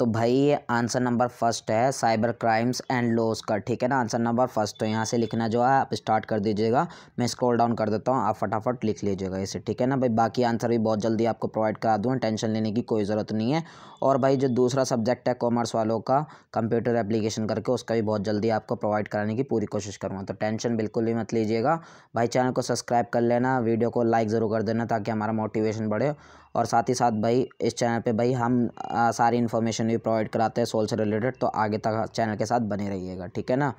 तो भाई ये आंसर नंबर फ़र्स्ट है, साइबर क्राइम्स एंड लॉस का, ठीक है ना? आंसर नंबर फ़र्स्ट तो यहाँ से लिखना जो है, आप स्टार्ट कर दीजिएगा। मैं स्क्रॉल डाउन कर देता हूँ, आप फटाफट लिख लीजिएगा इसे, ठीक है ना? भाई, बाकी आंसर भी बहुत जल्दी आपको प्रोवाइड करा दूँ, टेंशन लेने की कोई ज़रूरत नहीं है। और भाई, जो दूसरा सब्जेक्ट है कॉमर्स वालों का कंप्यूटर एप्लीकेशन करके, उसका भी बहुत जल्दी आपको प्रोवाइड कराने की पूरी कोशिश करूँगा। तो टेंशन बिल्कुल भी मत लीजिएगा। भाई चैनल को सब्सक्राइब कर लेना वीडियो को लाइक ज़रूर कर देना, ताकि हमारा मोटिवेशन बढ़े। और साथ ही साथ भाई, इस चैनल पे भाई, हम सारी इन्फॉर्मेशन भी प्रोवाइड कराते हैं सोल से रिलेटेड तो आगे तक चैनल के साथ बने रहिएगा, ठीक है ना?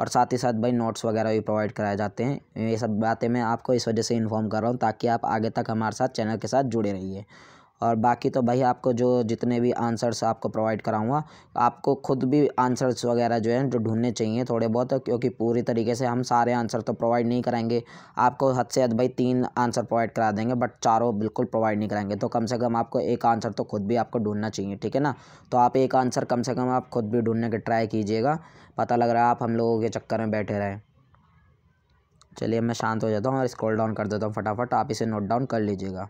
और साथ ही साथ भाई नोट्स वगैरह भी प्रोवाइड कराए जाते हैं। ये सब बातें मैं आपको इस वजह से इन्फॉर्म कर रहा हूँ ताकि आप आगे तक हमारे साथ चैनल के साथ जुड़े रहिए। और बाकी तो भाई आपको जो जितने भी आंसर्स आपको प्रोवाइड कराऊँगा, आपको खुद भी आंसर्स वगैरह जो है, जो ढूँढने चाहिए थोड़े बहुत, क्योंकि पूरी तरीके से हम सारे आंसर तो प्रोवाइड नहीं कराएँगे। आपको हद से हद भाई तीन आंसर प्रोवाइड करा देंगे बट चारों बिल्कुल प्रोवाइड नहीं कराएँगे। तो कम से कम आपको एक आंसर तो खुद भी आपको ढूंढना चाहिए, ठीक है ना? तो आप एक आंसर कम से कम आप खुद भी ढूँढने की ट्राई कीजिएगा। पता लग रहा है आप हम लोगों के चक्कर में बैठे रहें। चलिए मैं शांत हो जाता हूँ और स्क्रॉल डाउन कर देता हूँ फटाफट, आप इसे नोट डाउन कर लीजिएगा।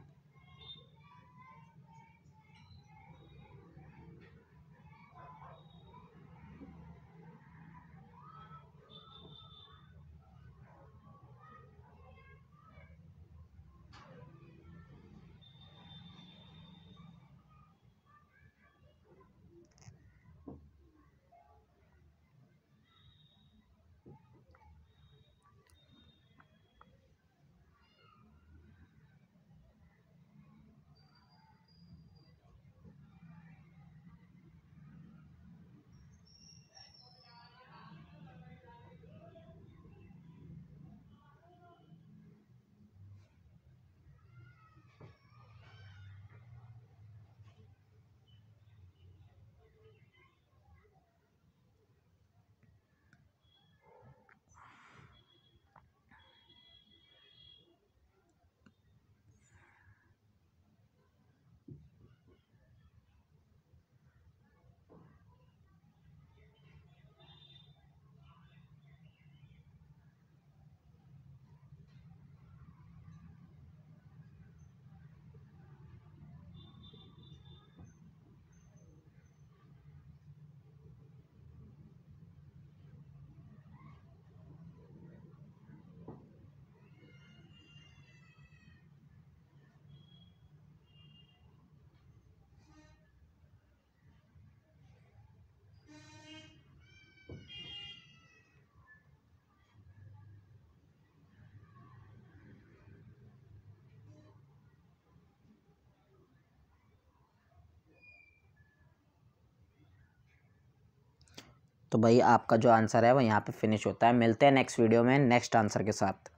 तो भाई आपका जो आंसर है वो यहाँ पे फिनिश होता है। मिलते हैं नेक्स्ट वीडियो में नेक्स्ट आंसर के साथ।